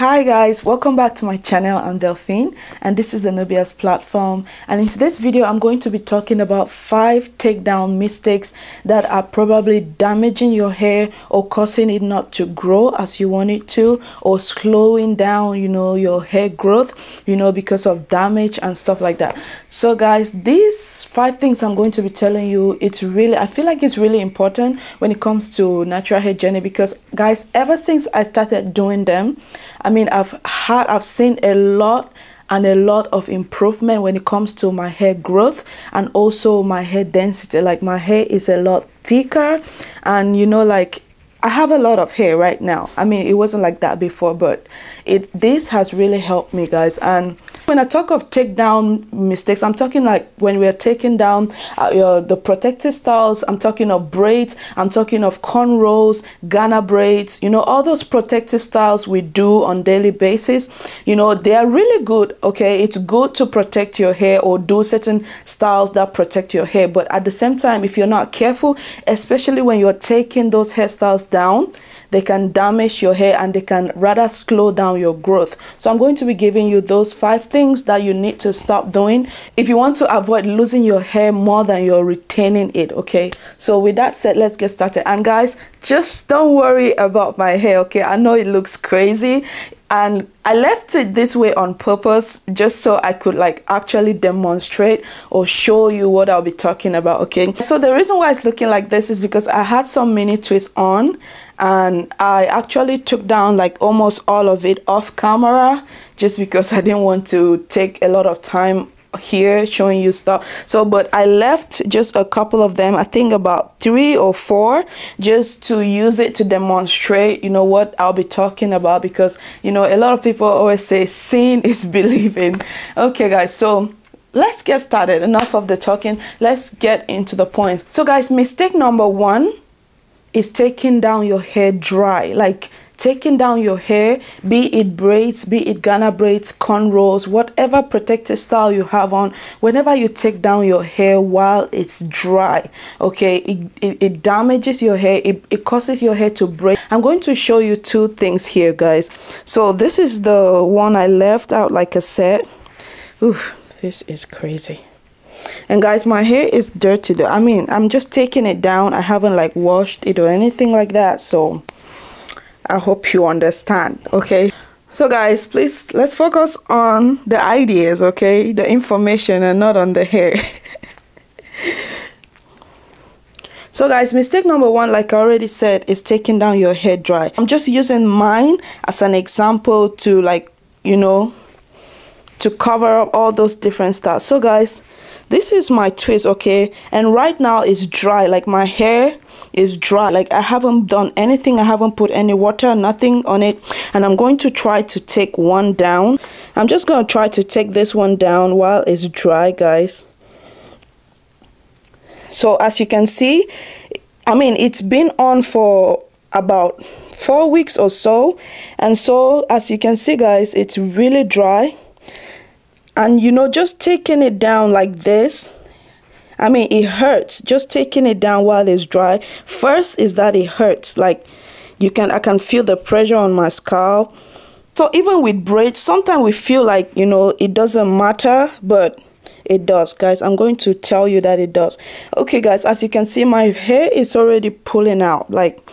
Hi guys, welcome back to my channel. I'm Delphine and this is the Nubias platform and in today's video I'm going to be talking about five takedown mistakes that are probably damaging your hair or causing it not to grow as you want it to or slowing down you know your hair growth you know because of damage and stuff like that. So guys these five things I'm going to be telling you it's really I feel like it's really important when it comes to natural hair journey because guys ever since I started doing them I mean, I've had, I've seen a lot and a lot of improvement when it comes to my hair growth and also my hair density. Like my hair is a lot thicker and you know, like I have a lot of hair right now. I mean, it wasn't like that before, but it this has really helped me, guys. And when I talk of take down mistakes, I'm talking like when we're taking down uh, the protective styles, I'm talking of braids, I'm talking of cornrows, Ghana braids, you know, all those protective styles we do on daily basis, you know, they are really good, okay? It's good to protect your hair or do certain styles that protect your hair. But at the same time, if you're not careful, especially when you're taking those hairstyles down, they can damage your hair and they can rather slow down your growth. So I'm going to be giving you those five things that you need to stop doing if you want to avoid losing your hair more than you're retaining it, okay? So with that said, let's get started. And guys, just don't worry about my hair, okay? I know it looks crazy and I left it this way on purpose just so I could like actually demonstrate or show you what I'll be talking about okay? So the reason why it's looking like this is because I had some mini twists on and I actually took down like almost all of it off camera just because I didn't want to take a lot of time here showing you stuff. So but i left just a couple of them i think about three or four just to use it to demonstrate you know what i'll be talking about because you know a lot of people always say seeing is believing. Okay guys so let's get started. Enough of the talking. Let's get into the points. So guys mistake number one is taking down your hair dry. Like taking down your hair, be it braids, be it Ghana braids, cornrows, whatever protective style you have on, whenever you take down your hair while it's dry, okay, it, it, it damages your hair, it, it causes your hair to break. I'm going to show you two things here, guys. So this is the one I left out like I said. Ooh, this is crazy and guys my hair is dirty though i mean i'm just taking it down i haven't like washed it or anything like that so I hope you understand, okay? So guys, please, let's focus on the ideas, okay? The information and not on the hair. so guys, mistake number one, like I already said, is taking down your hair dry. I'm just using mine as an example to like, you know, to cover up all those different styles. So guys, this is my twist, okay? And right now it's dry, like my hair is dry. Like i haven't done anything i haven't put any water nothing on it. And i'm going to try to take one down. I'm just going to try to take this one down while it's dry guys. So as you can see i mean it's been on for about four weeks or so. And so as you can see guys it's really dry and you know just taking it down like this I mean, it hurts just taking it down while it's dry. First is that it hurts. Like you can, I can feel the pressure on my scalp. So even with braids, sometimes we feel like, you know, it doesn't matter, but it does guys i'm going to tell you that it does okay guys as you can see my hair is already pulling out like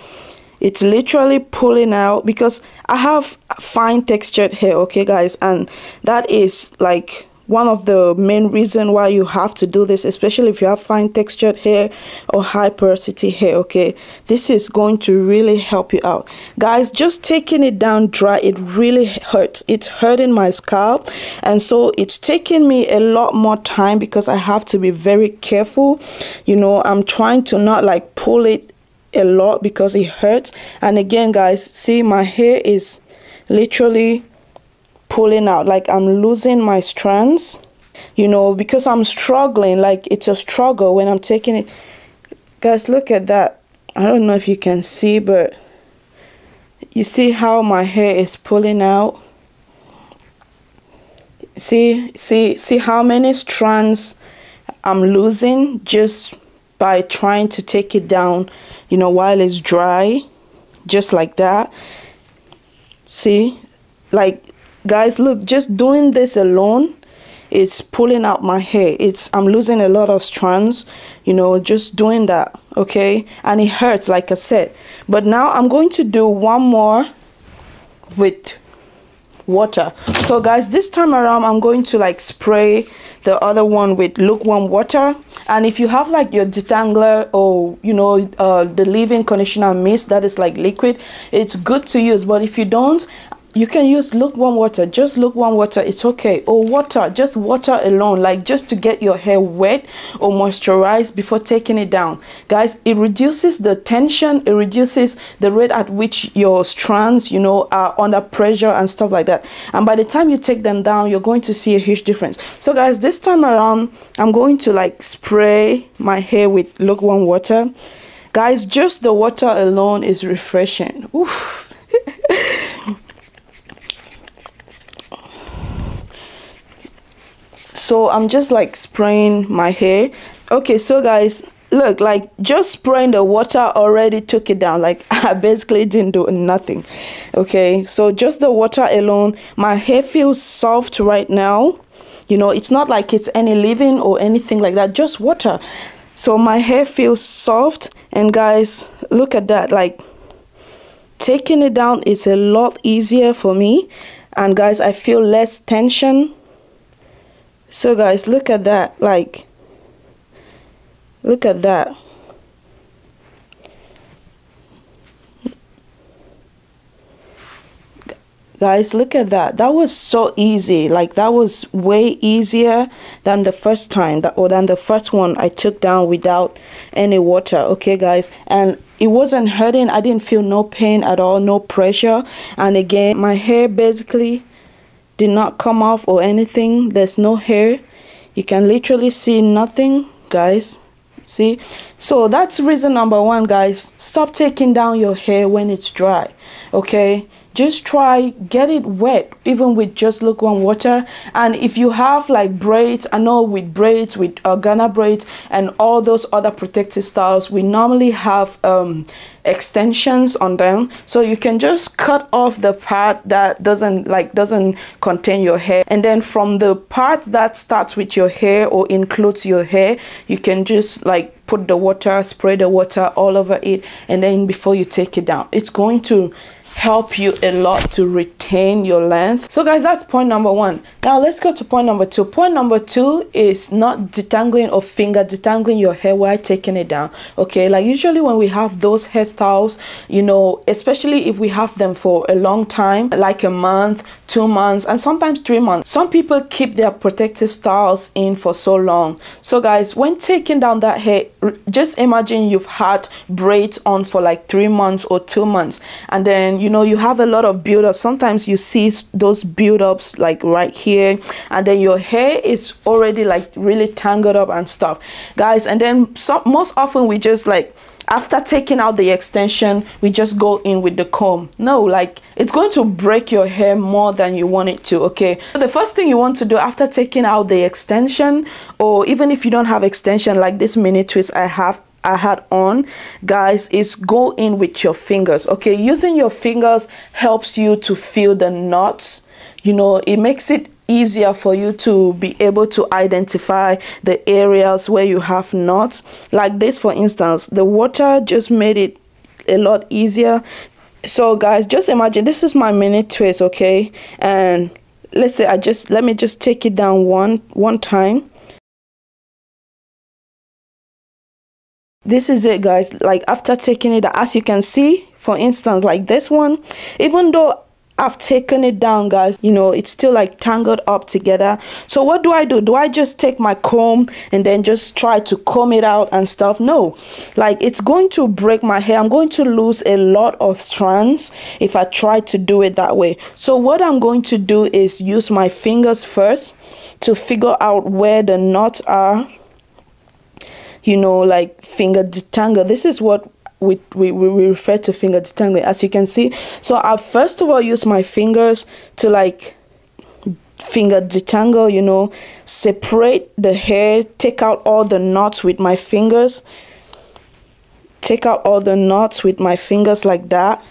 it's literally pulling out because i have fine textured hair okay guys? And that is like one of the main reason why you have to do this especially if you have fine textured hair or high porosity hair okay? This is going to really help you out. Guys just taking it down dry it really hurts. It's hurting my scalp and so it's taking me a lot more time because i have to be very careful. You know i'm trying to not like pull it a lot because it hurts. And again guys see my hair is literally pulling out. Like i'm losing my strands you know because i'm struggling. Like it's a struggle when i'm taking it. Guys look at that. I don't know if you can see but you see how my hair is pulling out? See see see how many strands i'm losing just by trying to take it down you know while it's dry just like that. See? Like guys look just doing this alone is pulling out my hair. It's i'm losing a lot of strands you know just doing that okay? And it hurts like i said. But now i'm going to do one more with water. So guys this time around i'm going to like spray the other one with lukewarm water. And if you have like your detangler or you know uh, the leave-in conditioner mist that is like liquid it's good to use. But if you don't you can use lukewarm water just lukewarm water it's okay. Or water just water alone like just to get your hair wet or moisturized before taking it down. Guys it reduces the tension it reduces the rate at which your strands you know are under pressure and stuff like that. And by the time you take them down you're going to see a huge difference. So guys this time around i'm going to like spray my hair with lukewarm water. Guys just the water alone is refreshing. Oof. so i'm just like spraying my hair. Okay so guys look like just spraying the water already took it down. Like i basically didn't do nothing. Okay so just the water alone. My hair feels soft right now. You know it's not like it's any leave-in or anything like that just water. So my hair feels soft. And guys look at that. Like taking it down is a lot easier for me. And guys i feel less tension so guys look at that like look at that. Guys look at that. That was so easy. Like that was way easier than the first time that or than the first one I took down without any water okay guys? And it wasn't hurting. I didn't feel no pain at all no pressure. And again my hair basically did not come off or anything. There's no hair. You can literally see nothing guys. See? So that's reason number one guys. Stop taking down your hair when it's dry okay just try get it wet even with just lukewarm water. And if you have like braids i know with braids with uh, ghana braids and all those other protective styles we normally have um, extensions on them. So you can just cut off the part that doesn't like doesn't contain your hair. And then from the part that starts with your hair or includes your hair you can just like put the water spray the water all over it and then before you take it down it's going to help you a lot to retain your length. So guys that's point number one. Now let's go to point number two. Point number two is not detangling or finger detangling your hair while taking it down okay? Like usually when we have those hairstyles you know especially if we have them for a long time like a month two months and sometimes three months some people keep their protective styles in for so long. So guys when taking down that hair just imagine you've had braids on for like three months or two months and then you you know you have a lot of build-up sometimes you see those build-ups like right here and then your hair is already like really tangled up and stuff. Guys and then some most often we just like after taking out the extension we just go in with the comb. No like it's going to break your hair more than you want it to okay? So the first thing you want to do after taking out the extension or even if you don't have extension like this mini twist i have I had on guys is go in with your fingers okay? Using your fingers helps you to feel the knots. You know it makes it easier for you to be able to identify the areas where you have knots. Like this for instance the water just made it a lot easier. So guys just imagine this is my mini twist okay? And let's say I just let me just take it down one one time this is it guys. Like after taking it as you can see for instance like this one even though I've taken it down guys you know it's still like tangled up together. So what do I do? Do I just take my comb and then just try to comb it out and stuff? No. Like it's going to break my hair. I'm going to lose a lot of strands if I try to do it that way. So what I'm going to do is use my fingers first to figure out where the knots are you know, like finger detangle. This is what we, we, we refer to finger detangling, as you can see. So I first of all use my fingers to like finger detangle, you know, separate the hair, take out all the knots with my fingers. Take out all the knots with my fingers like that.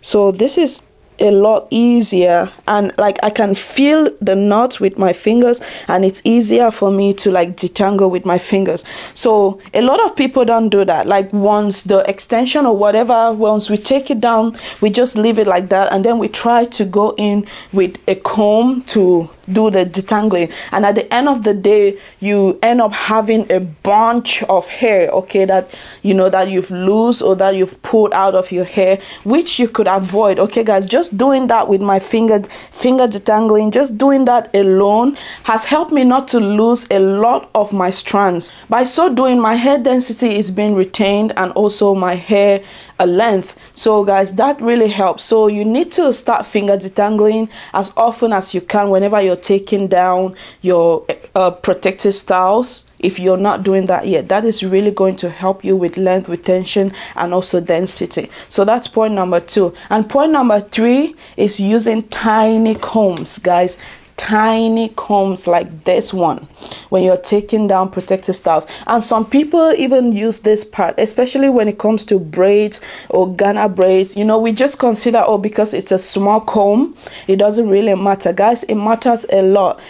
So this is a lot easier and like I can feel the knot with my fingers and it's easier for me to like detangle with my fingers. So a lot of people don't do that. Like once the extension or whatever once we take it down we just leave it like that and then we try to go in with a comb to do the detangling. And at the end of the day you end up having a bunch of hair okay that you know that you've lost or that you've pulled out of your hair which you could avoid. Okay guys just doing that with my finger finger detangling just doing that alone has helped me not to lose a lot of my strands. By so doing my hair density is being retained and also my hair a length. So guys that really helps. So you need to start finger detangling as often as you can whenever you're taking down your uh, protective styles if you're not doing that yet that is really going to help you with length retention and also density. So that's point number two. And point number three is using tiny combs guys. Tiny combs like this one when you're taking down protective styles. And some people even use this part especially when it comes to braids or Ghana braids. You know we just consider oh because it's a small comb it doesn't really matter. Guys it matters a lot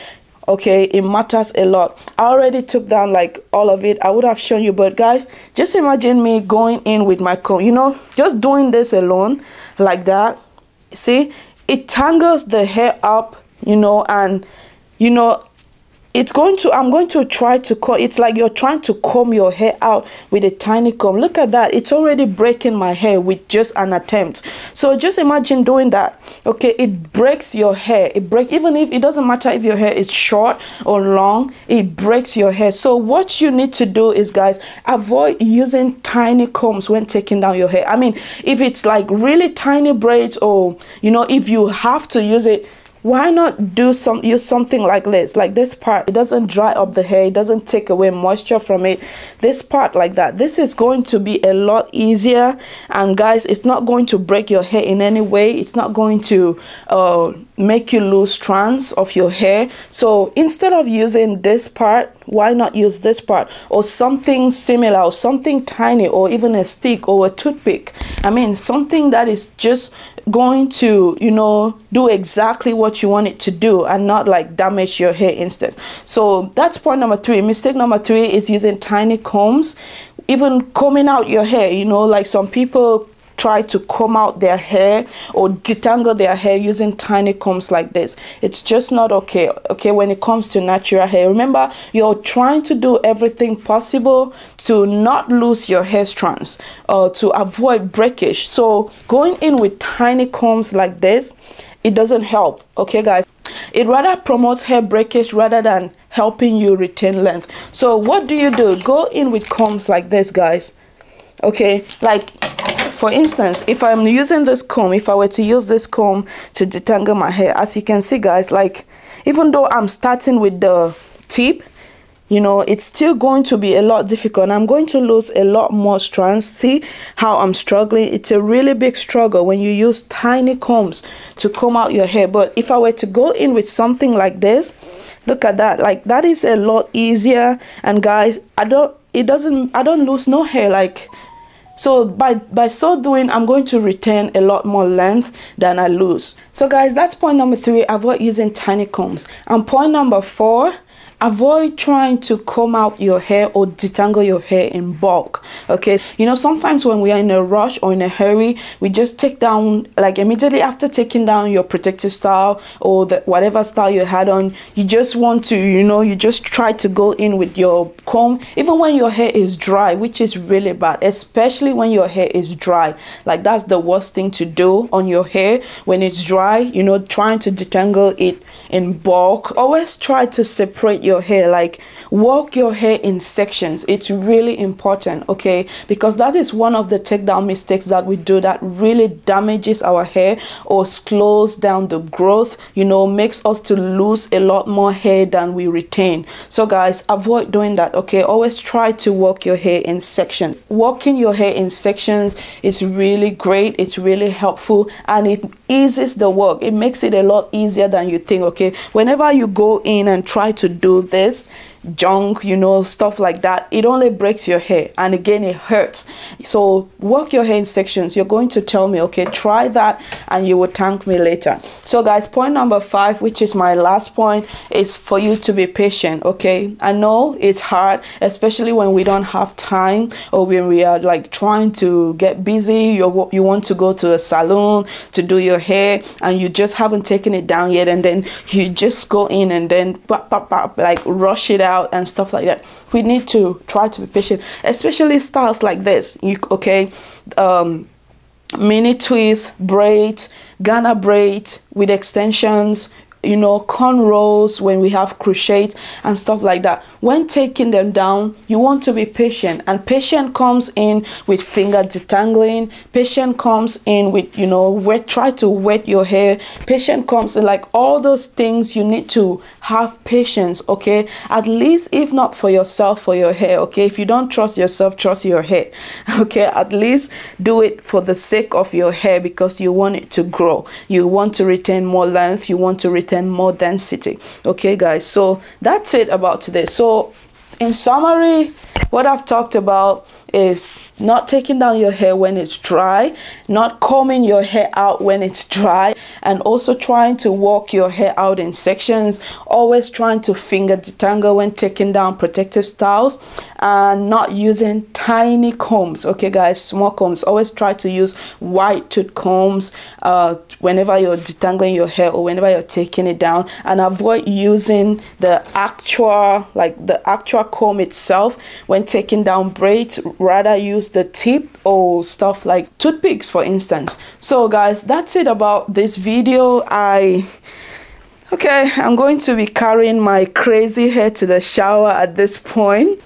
okay it matters a lot. I already took down like all of it. I would have shown you but guys just imagine me going in with my comb you know just doing this alone like that. See it tangles the hair up you know, and you know, it's going to i'm going to try to comb it's like you're trying to comb your hair out with a tiny comb. Look at that. It's already breaking my hair with just an attempt. So just imagine doing that. Okay it breaks your hair. It breaks even if it doesn't matter if your hair is short or long it breaks your hair. So what you need to do is guys avoid using tiny combs when taking down your hair. I mean if it's like really tiny braids or you know if you have to use it why not do some use something like this? Like this part it doesn't dry up the hair it doesn't take away moisture from it. This part like that this is going to be a lot easier. And guys it's not going to break your hair in any way. It's not going to uh, make you lose strands of your hair. So instead of using this part why not use this part? Or something similar or something tiny or even a stick or a toothpick. I mean something that is just going to you know do exactly what you want it to do and not like damage your hair instance so that's point number three. Mistake number three is using tiny combs. Even combing out your hair you know like some people try to comb out their hair or detangle their hair using tiny combs like this. It's just not okay okay when it comes to natural hair. Remember you're trying to do everything possible to not lose your hair strands or to avoid breakage. So going in with tiny combs like this it doesn't help okay guys? It rather promotes hair breakage rather than helping you retain length. So what do you do? Go in with combs like this guys okay? Like for instance if i'm using this comb if i were to use this comb to detangle my hair as you can see guys like even though i'm starting with the tip you know it's still going to be a lot difficult i'm going to lose a lot more strands see how i'm struggling? It's a really big struggle when you use tiny combs to comb out your hair. But if i were to go in with something like this look at that like that is a lot easier. And guys i don't it doesn't i don't lose no hair like so by by so doing i'm going to retain a lot more length than i lose. So guys that's point number three avoid using tiny combs. And point number four avoid trying to comb out your hair or detangle your hair in bulk okay? You know sometimes when we are in a rush or in a hurry we just take down like immediately after taking down your protective style or the whatever style you had on you just want to you know you just try to go in with your comb. Even when your hair is dry which is really bad especially when your hair is dry. Like that's the worst thing to do on your hair. When it's dry you know trying to detangle it in bulk. Always try to separate your hair like walk your hair in sections. It's really important okay? Because that is one of the takedown mistakes that we do that really damages our hair or slows down the growth you know makes us to lose a lot more hair than we retain. So guys avoid doing that okay? Always try to walk your hair in sections. Walking your hair in sections is really great. It's really helpful and it eases the work. It makes it a lot easier than you think okay? Whenever you go in and try to do this junk you know stuff like that it only breaks your hair and again it hurts. So work your hair in sections. You're going to tell me okay try that and you will thank me later. So guys point number five which is my last point is for you to be patient okay? I know it's hard especially when we don't have time or when we are like trying to get busy you you want to go to a salon to do your hair and you just haven't taken it down yet and then you just go in and then pop, pop, pop, like rush it out and stuff like that. We need to try to be patient especially styles like this. You okay um mini twists braids ghana braids with extensions you know cornrows when we have crochets and stuff like that. When taking them down you want to be patient. And patient comes in with finger detangling. Patient comes in with you know wet try to wet your hair. Patient comes in like all those things you need to have patience okay? At least if not for yourself for your hair okay? If you don't trust yourself trust your hair okay? At least do it for the sake of your hair because you want it to grow. You want to retain more length. You want to retain more density. Okay guys so that's it about today. So in summary what i've talked about is not taking down your hair when it's dry, not combing your hair out when it's dry, and also trying to walk your hair out in sections, always trying to finger detangle when taking down protective styles, and not using tiny combs. Okay, guys, small combs. Always try to use wide tooth combs uh, whenever you're detangling your hair or whenever you're taking it down, and avoid using the actual, like the actual comb itself. When taking down braids rather use the tip or stuff like toothpicks for instance. So guys that's it about this video. I okay i'm going to be carrying my crazy hair to the shower at this point